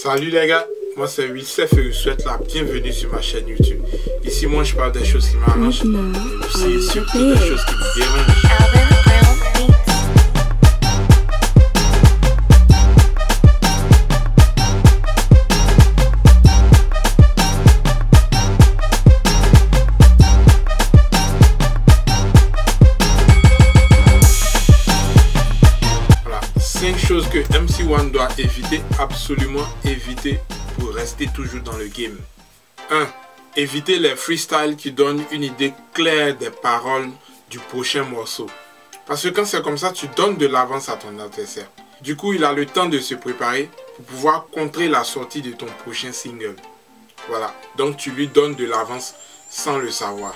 Salut les gars, moi c'est Wissef et je vous souhaite la bienvenue sur ma chaîne YouTube. Ici moi je parle des choses qui m'arrangent et aussi surtout des choses qui me dérangent. 5 choses que MC1 doit éviter, absolument éviter pour rester toujours dans le game. 1. Éviter les freestyles qui donnent une idée claire des paroles du prochain morceau. Parce que quand c'est comme ça, tu donnes de l'avance à ton adversaire. Du coup, il a le temps de se préparer pour pouvoir contrer la sortie de ton prochain single. Voilà, donc tu lui donnes de l'avance sans le savoir.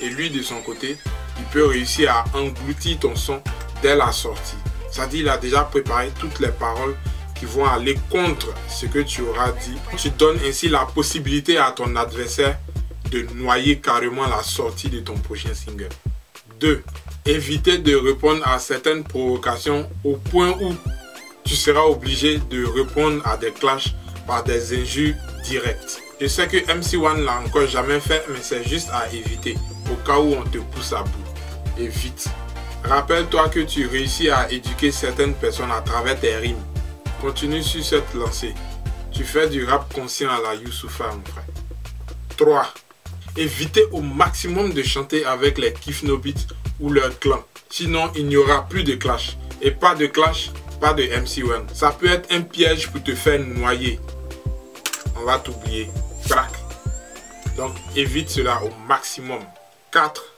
Et lui, de son côté, il peut réussir à engloutir ton son dès la sortie. C'est-à-dire il a déjà préparé toutes les paroles qui vont aller contre ce que tu auras dit. Tu donnes ainsi la possibilité à ton adversaire de noyer carrément la sortie de ton prochain single. 2. Éviter de répondre à certaines provocations au point où tu seras obligé de répondre à des clashs par des injures directes. Je sais que MC1 l'a encore jamais fait, mais c'est juste à éviter au cas où on te pousse à bout. Évite. Rappelle-toi que tu réussis à éduquer certaines personnes à travers tes rimes. Continue sur cette lancée. Tu fais du rap conscient à la Youssoufa, mon frère. 3. Évitez au maximum de chanter avec les Kif No Beats ou leur clan. Sinon, il n'y aura plus de clash. Et pas de clash, pas de MC1. Ça peut être un piège pour te faire noyer. On va t'oublier. Crac. Donc, évite cela au maximum. 4.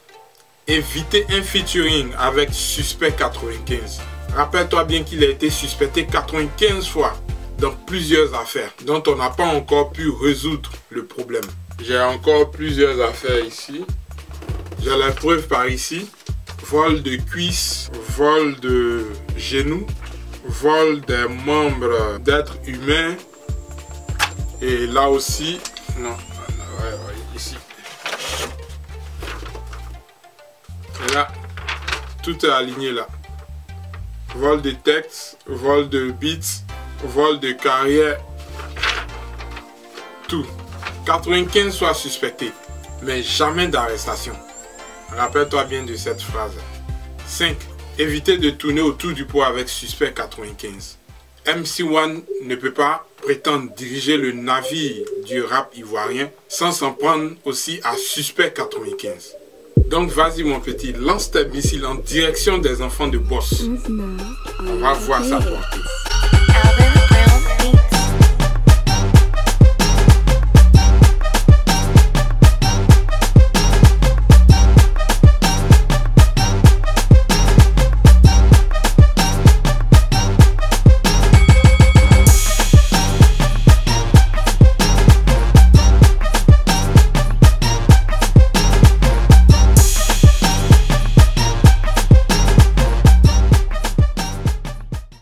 Évitez un featuring avec Suspect 95. Rappelle-toi bien qu'il a été suspecté 95 fois dans plusieurs affaires dont on n'a pas encore pu résoudre le problème. J'ai encore plusieurs affaires ici. J'ai la preuve par ici. Vol de cuisses, vol de genoux, vol des membres d'êtres humains. Et là aussi, non, ouais, ouais, ici. Tout est aligné là. Vol de texte, vol de beats, vol de carrière, tout. 95 soient suspectés, mais jamais d'arrestation. Rappelle-toi bien de cette phrase. 5. Évitez de tourner autour du pot avec Suspect 95. MC1 ne peut pas prétendre diriger le navire du rap ivoirien sans s'en prendre aussi à Suspect 95. Donc vas-y mon petit, lance tes missiles en direction des enfants de boss. On va voir ça porter.